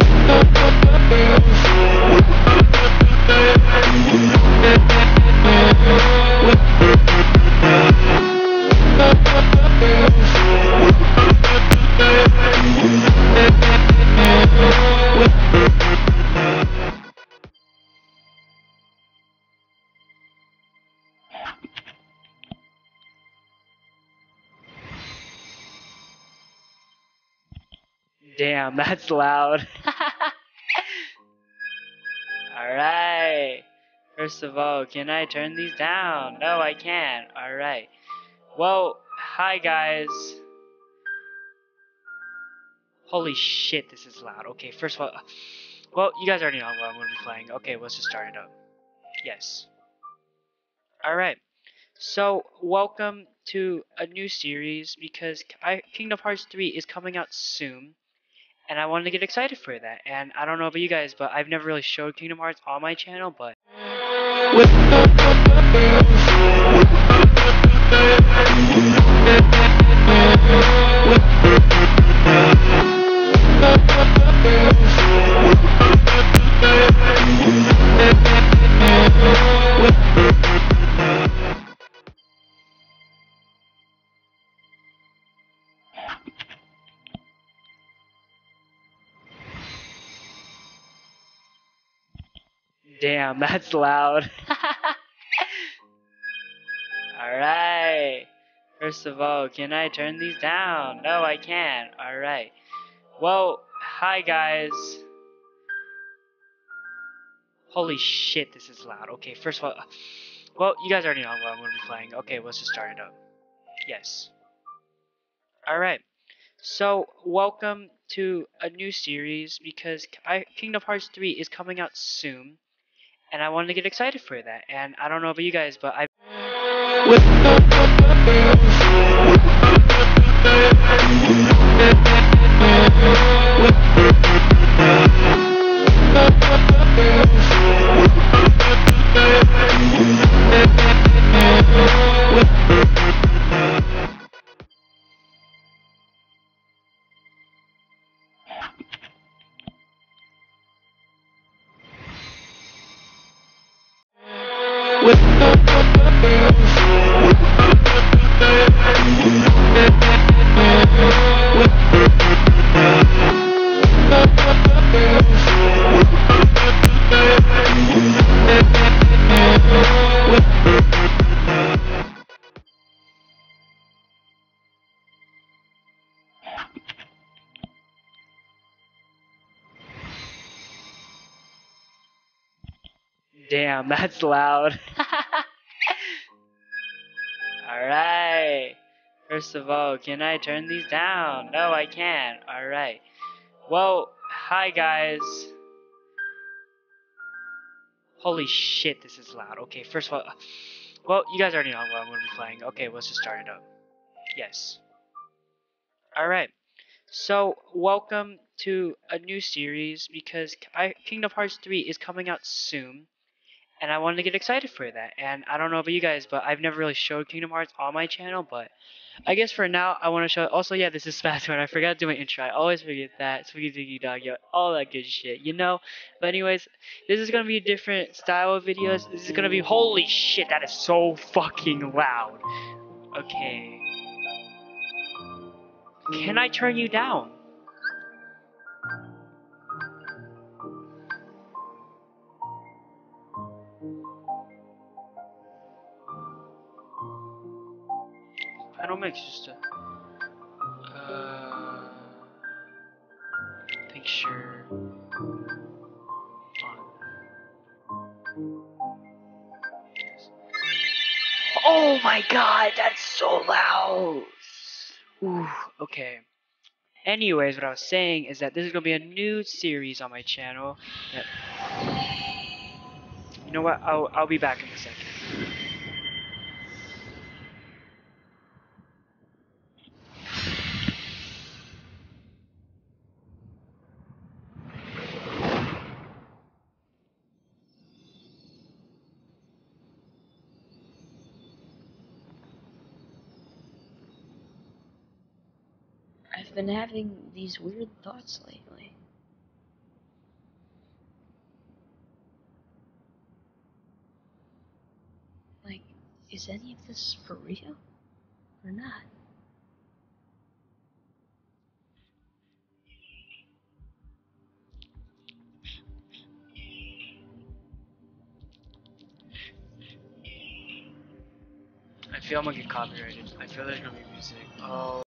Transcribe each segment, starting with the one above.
with Damn, that's loud. Alright. First of all, can I turn these down? No, I can't. Alright. Well, hi guys. Holy shit, this is loud. Okay, first of all, well, you guys already know what I'm going to be playing. Okay, let's just start it up. Yes. Alright. So, welcome to a new series because I, Kingdom Hearts 3 is coming out soon and I wanted to get excited for that. And I don't know about you guys, but I've never really showed Kingdom Hearts on my channel, but. Damn, that's loud. Alright. First of all, can I turn these down? No, I can't. Alright. Well, hi guys. Holy shit, this is loud. Okay, first of all, well, you guys already know what I'm going to be playing. Okay, let's just start it up. Yes. Alright. So, welcome to a new series because I, Kingdom Hearts 3 is coming out soon and I wanted to get excited for that. And I don't know about you guys, but I. Damn, that's loud. Alright. First of all, can I turn these down? No, I can't. Alright. Well, hi guys. Holy shit, this is loud. Okay, first of all, well, you guys already know what I'm going to be playing. Okay, let's just start it up. Yes. Alright. So, welcome to a new series because Kingdom Hearts 3 is coming out soon and I wanted to get excited for that. And I don't know about you guys, but I've never really showed Kingdom Hearts on my channel. But I guess for now, I want to show. Also, yeah, this is Spazman. I forgot to do my intro. I always forget that. Spooky Diggy Dog, yo, all that good shit, you know. But anyways, this is gonna be a different style of videos. This is gonna be holy shit. That is so fucking loud. Okay. Can I turn you down? Uh. Oh my god, that's so loud. Ooh, okay. Anyways, what I was saying is that this is gonna be a new series on my channel. That, you know what? I'll I'll be back in a second. been having these weird thoughts lately. Like, is any of this for real or not? I feel I'm gonna get copyrighted. I feel there's gonna be music. Oh.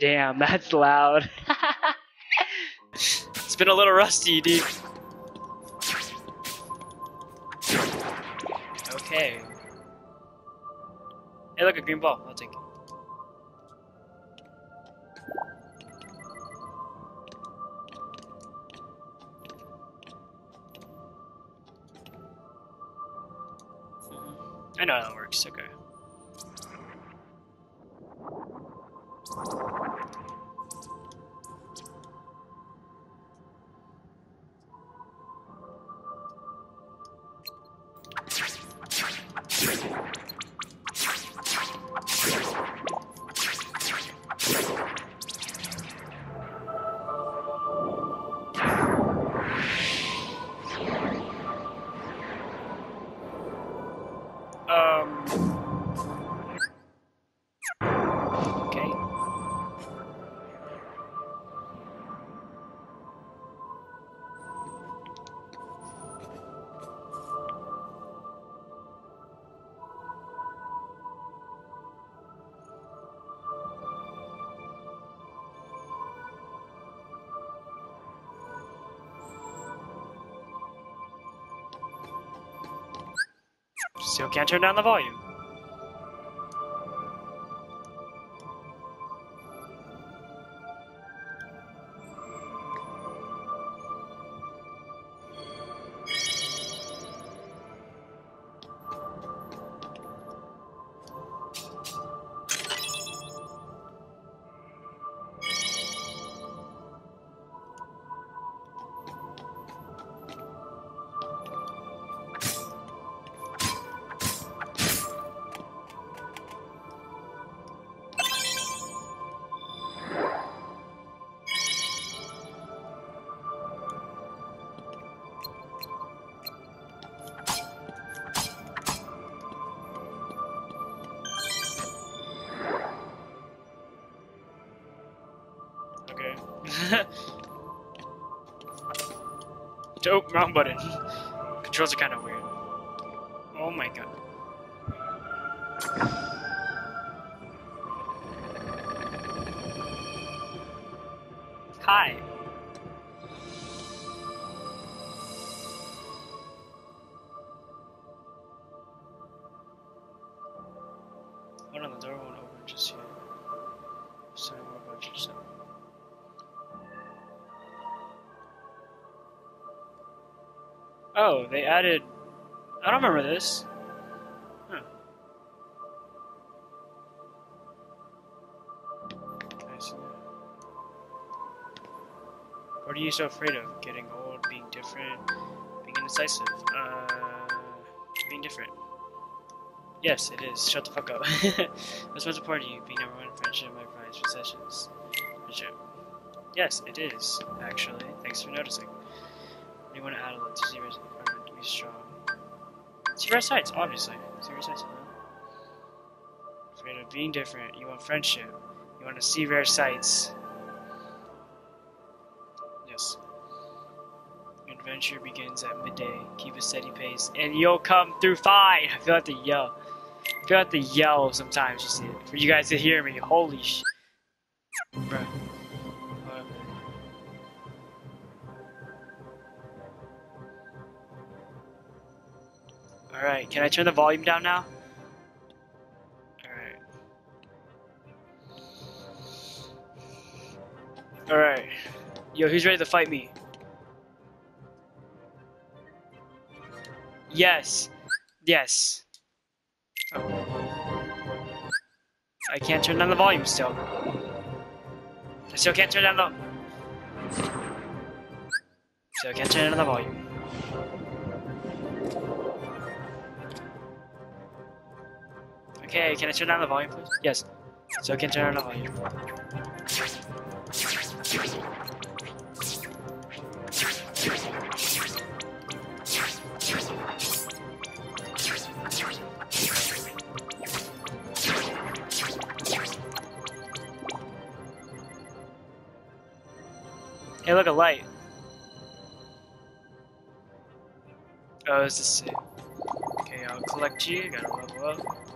Damn, that's loud. it's been a little rusty, dude. Okay. Hey, look, a green ball. I'll take it. Can't turn down the volume. Oh, wrong button. Controls are kind of weird. Oh my god. Hi. Added. I don't remember this. What are you so afraid of? Getting old, being different, being indecisive? Uh, being different. Yes, it is. Shut the fuck up. What's most important to you? Being number one, friendship, my prize, possessions. Friendship. Yes, it is, actually. Thanks for noticing. You want to add a be strong. Zero sides, obviously. Zero sides. Afraid of being different. You want friendship. You want to see rare sights. Yes. Adventure begins at midday. Keep a steady pace, and you'll come through fine. I feel like to yell. I feel like to yell sometimes. You see for you guys to hear me. Holy sh. All right. Can I turn the volume down now? All right. All right. Yo, who's ready to fight me? Yes. Yes. Oh. I can't turn down the volume still. I still can't turn down the. Still can't turn down the volume. Okay, can I turn down the volume, please? Yes. So I can turn down the volume. Hey, look, a light. Oh, is this it? Okay, I'll collect you. Gotta level up.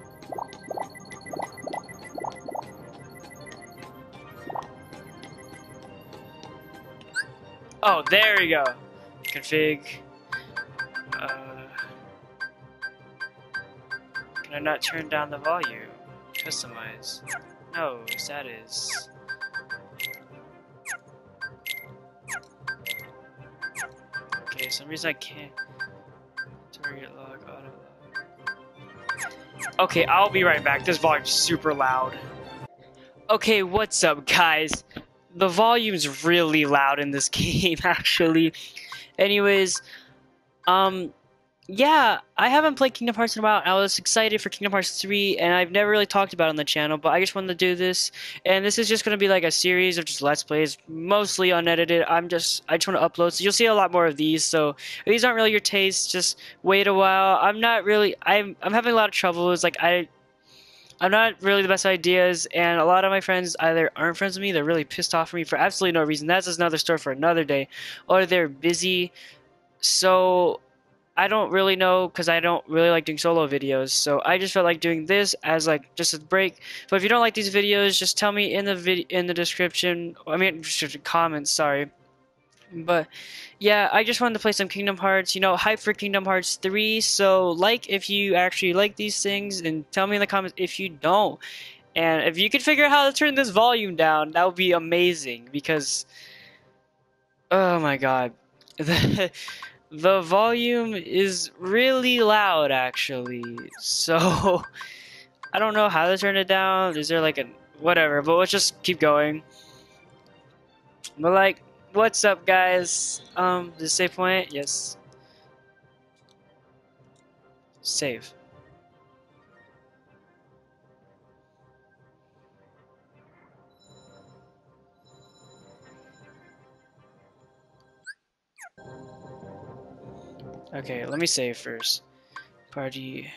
Oh, there we go. Config. Uh, can I not turn down the volume? Customize. No, status. Okay, some reason I can't. Target log, auto. Okay, I'll be right back. This volume's super loud. Okay, what's up, guys? The volume's really loud in this game, actually. Anyways, um, yeah, I haven't played Kingdom Hearts in a while. I was excited for Kingdom Hearts 3, and I've never really talked about it on the channel, but I just wanted to do this. And this is just going to be like a series of just Let's Plays, mostly unedited. I'm just, I just want to upload, so you'll see a lot more of these. So these aren't really your taste, just wait a while. I'm not really, I'm, I'm having a lot of trouble. It's like, I, I'm not really the best ideas, and a lot of my friends either aren't friends with me, they're really pissed off at me for absolutely no reason. That's another story for another day, or they're busy. So I don't really know because I don't really like doing solo videos. So I just felt like doing this as like just a break. But if you don't like these videos, just tell me in the vid- in the description. I mean, comments. Sorry. But yeah, I just wanted to play some Kingdom Hearts. You know, hype for Kingdom Hearts 3. So like if you actually like these things, and tell me in the comments if you don't. And if you could figure out how to turn this volume down, that would be amazing. Because, oh my god, the the volume is really loud actually. So I don't know how to turn it down. Is there like a whatever? But let's just keep going. But like. What's up, guys? Um, the save point? Yes. Save. Okay, let me save first. Party.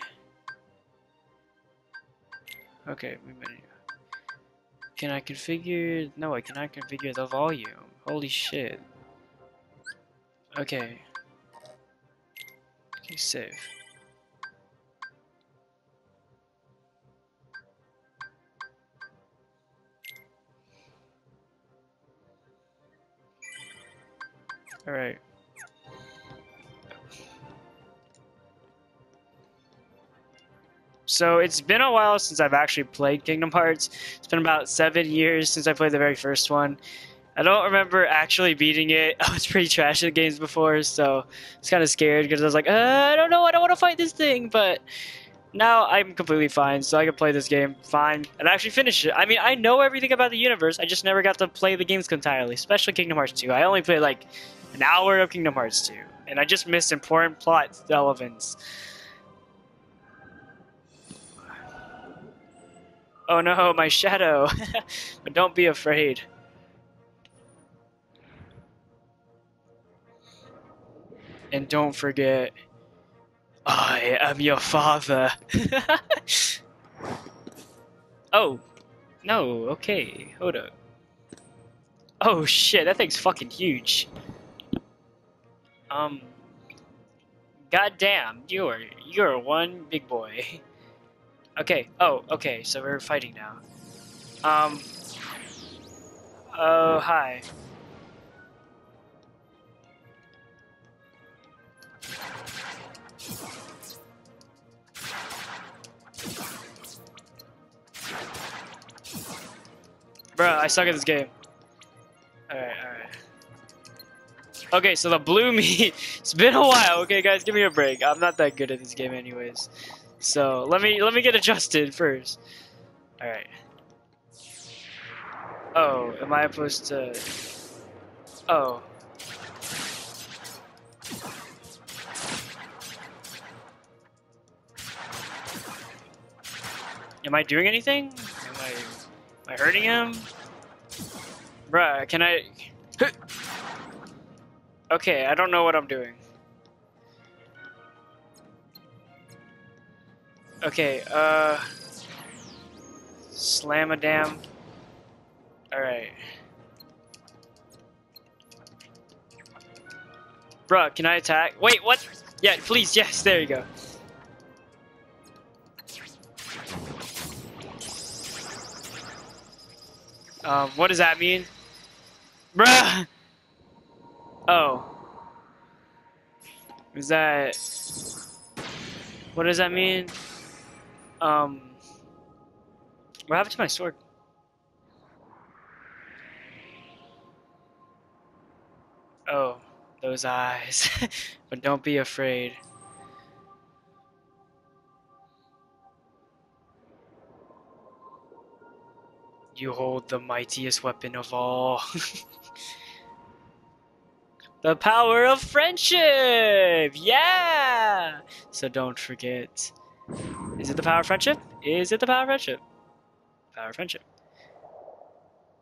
Okay. Can I configure? No, I cannot configure the volume. Holy shit. Okay. Okay, save. Alright. So it's been a while since I've actually played Kingdom Hearts. It's been about seven years since I played the very first one. I don't remember actually beating it. I was pretty trash at games before, so I was kind of scared because I was like, uh, I don't know, I don't want to fight this thing. But now I'm completely fine, so I can play this game fine and actually finish it. I mean, I know everything about the universe. I just never got to play the games entirely, especially Kingdom Hearts 2. I only played like an hour of Kingdom Hearts 2, and I just missed important plot elements. Oh no, my shadow! but don't be afraid. And don't forget, I am your father. oh, no, okay, hold up. Oh shit, that thing's fucking huge. Um, goddamn, you're you're one big boy. Okay. Oh, okay. So we're fighting now. Um. Oh, hi. Bruh, I suck at this game. Alright, alright. Okay, so the blue meat. it's been a while. Okay, guys, give me a break. I'm not that good at this game, anyways. So let me let me get adjusted first. All right. Oh, am I supposed to? Oh. Am I doing anything? Am I, am I hurting him? Bruh, can I... Okay, I don't know what I'm doing. Okay, uh... Slam a dam. Alright. Bruh, can I attack? Wait, what? Yeah, please, yes, there you go. Um, what does that mean? Bruh! Oh. Is that... What does that mean? Um... What happened to my sword? Oh, those eyes. but don't be afraid. You hold the mightiest weapon of all. the power of friendship! Yeah! So don't forget. Is it the power of friendship? Is it the power of friendship? Power of friendship.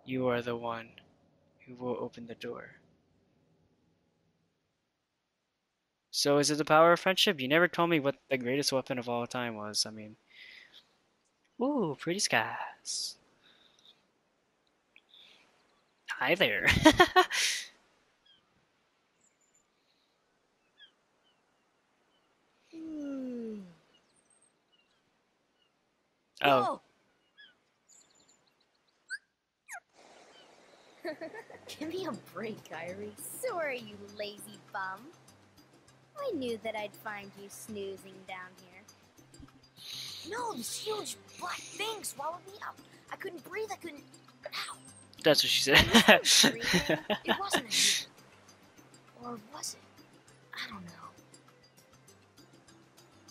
You are the one who will open the door. So is it the power of friendship? You never told me what the greatest weapon of all time was. I mean, ooh, pretty skies. Hi there. oh, Give me a break, Kairi. Sorry, you lazy bum. I knew that I'd find you snoozing down here. No, these huge black things swallowed me up. I couldn't breathe. I couldn't. That's what she said. It wasn't a. Or was it? I don't know.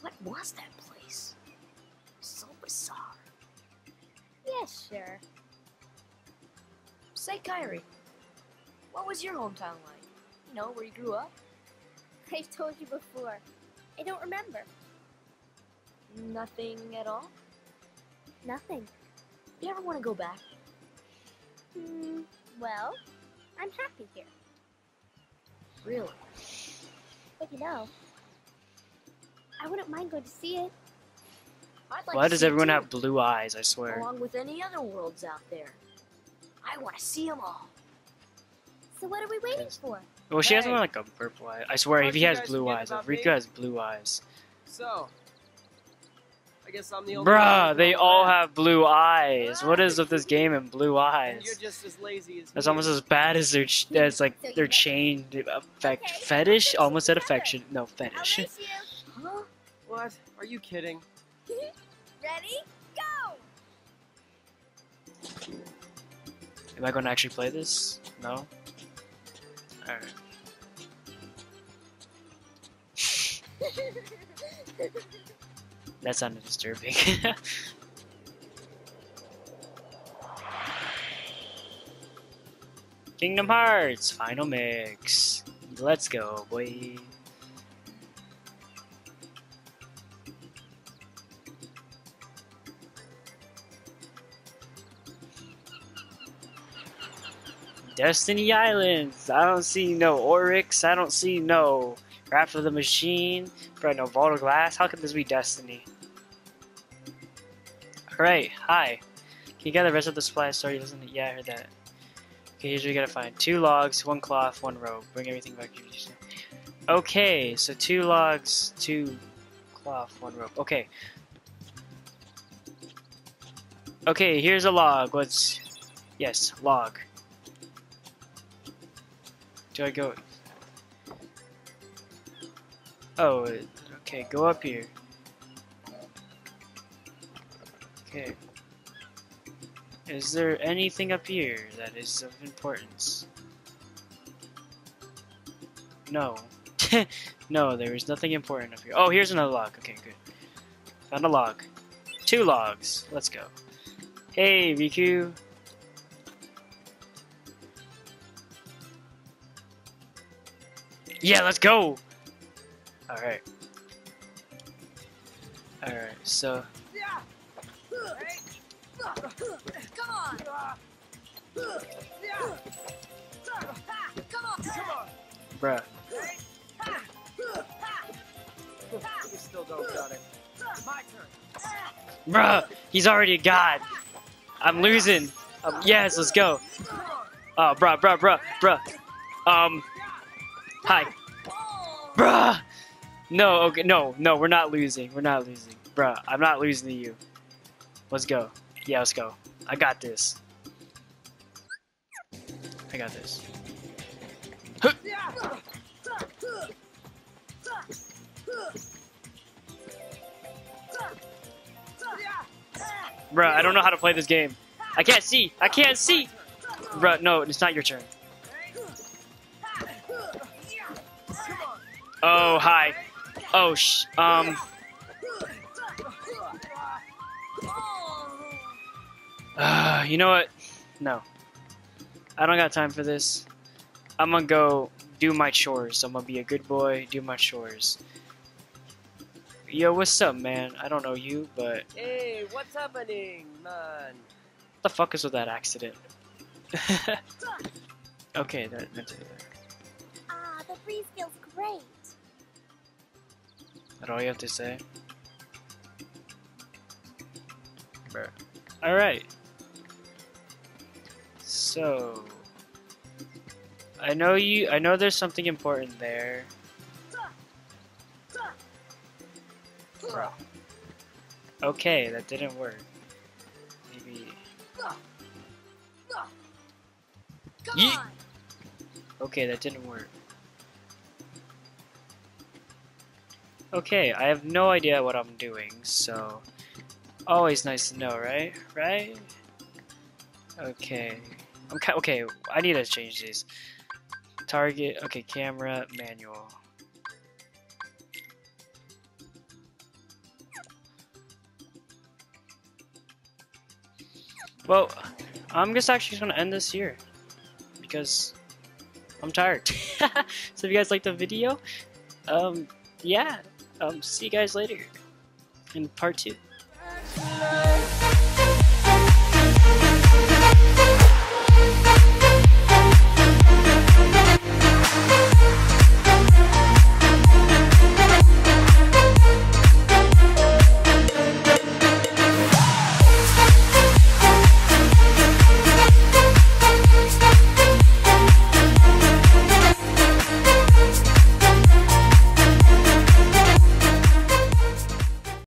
What was that place? So bizarre. Yes, sure. Say, Kairi, what was your hometown like? You know, where you grew up? I've told you before. I don't remember. Nothing at all? Nothing. You ever want to go back? Hmm, well, I'm happy here. Really? But you know, I wouldn't mind going to see it. I'd like Why to does see everyone too, have blue eyes? I swear. Along with any other worlds out there. I want to see them all. So what are we waiting Yes. for? Well, she has Hey. more like a purple eye. I swear, if he has blue eyes, about if me? Riku has blue eyes. So, I guess I'm the only one Bruh, they all eyes. have blue eyes. What is with this game and blue And eyes? you're just as lazy as That's me. almost as bad as their ch- as like their know- chain affect uh, Okay, fetish. Almost said affection. No I'll fetish. race you. Huh? What? Are you kidding? Ready? Go! Am I going to actually play this? No. All right. That sounded disturbing. Kingdom Hearts final mix. Let's go, boy. Destiny Islands. I don't see no Oryx. I don't see no Wrath of the Machine. Bro, no Vault of Glass. How could this be Destiny? Alright, hi. Can you get the rest of the supply store? You listen Yeah, I heard that. Okay, here's what you gotta find. Two logs, one cloth, one rope. Bring everything back to Okay, so two logs, two cloth, one rope. Okay. Okay, here's a log. Let's yes, log. Do I go? Oh, okay. Go up here. Okay. Is there anything up here that is of importance? No. no, there is nothing important up here. Oh, here's another log. Okay, good. Found a log. Two logs. Let's go. Hey, Riku. Yeah, let's go! Alright. Alright, so. Bruh. Bruh! He's already a god! I'm losing! Um, yes, let's go! Oh, bruh, bruh, bruh, bruh. Um. Hi. Bruh! No, okay, no, no, we're not losing. We're not losing. Bruh, I'm not losing to you. Let's go. Yeah, let's go. I got this. I got this. Bruh, I don't know how to play this game. I can't see. I can't see. Bruh, no, it's not your turn. Oh, hi. Oh, sh. Um. you know what? No. I don't got time for this. I'm gonna go do my chores. I'm gonna be a good boy, do my chores. Yo, what's up, man? I don't know you, but Hey, what's happening, man? what the fuck is with that accident? okay, that, that's it. Ah, the breeze feels great. That all you have to say? Bruh. Alright. So I know you I know there's something important there. Bro. Okay, that didn't work. Maybe Yeet. Okay, that didn't work. Okay, I have no idea what I'm doing, so always nice to know, right? Right? Okay. I'm okay, I need to change these. Target, okay, camera, manual. Well, I'm just actually gonna end this here because I'm tired. so if you guys liked the video, um, yeah, um, see you guys later in part two.